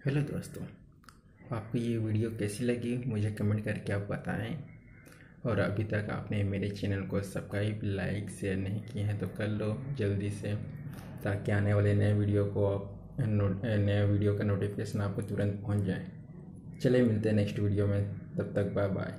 Hello दोस्तों, आपको ये वीडियो कैसी लगी? मुझे कमेंट करके आप बताएँ। और अभी तक आपने मेरे चैनल को सब्सक्राइब, लाइक, शेयर नहीं किए हैं तो कर लो जल्दी से, ताकि आने वाले नए वीडियो को आप नए वीडियो का नोटिफिकेशन आपको तुरंत पहुँच जाए। चले मिलते हैं नेक्स्ट वीडियो में, तब तक बाय बाय